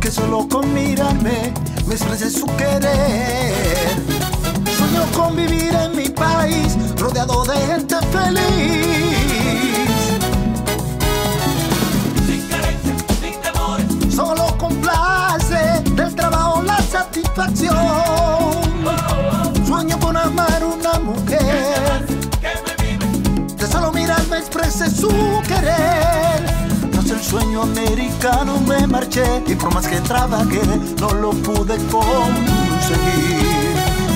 que solo con mirarme me exprese su querer. Sueño con vivir en mi país, rodeado de gente feliz. Sin carencia, sin temores. Solo complace del trabajo la satisfacción. Sueño con amar una mujer Que me vive. de solo mirarme exprese su querer. Sueño americano me marché y por más que trabajé no lo pude conseguir.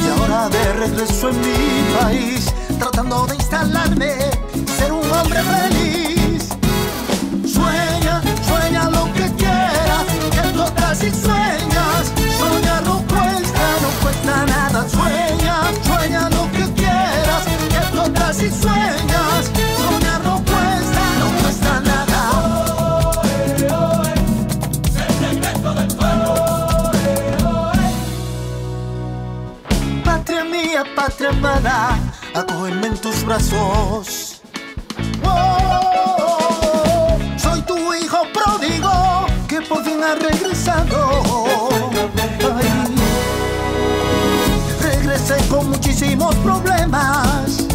Y ahora de regreso en mi país, tratando de instalarme, ser un hombre feliz. Mía, patria amada, acógeme en tus brazos. Oh, soy tu hijo pródigo que por fin ha regresado. Regresé con muchísimos problemas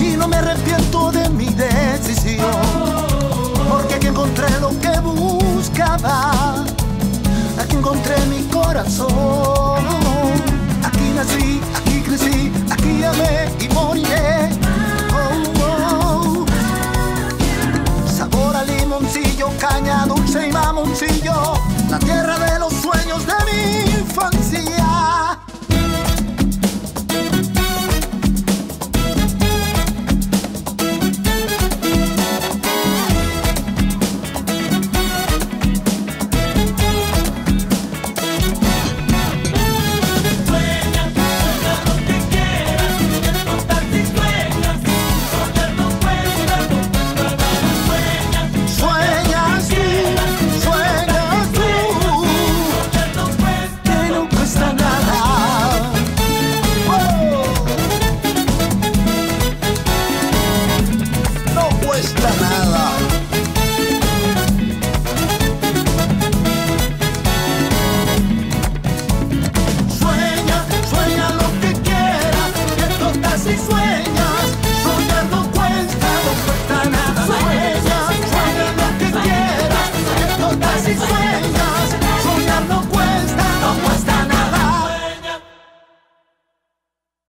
y no me arrepiento de mi decisión. Porque aquí encontré lo que buscaba, aquí encontré mi corazón. Dulce y mamoncillo, la tierra de los sueños de mi infancia.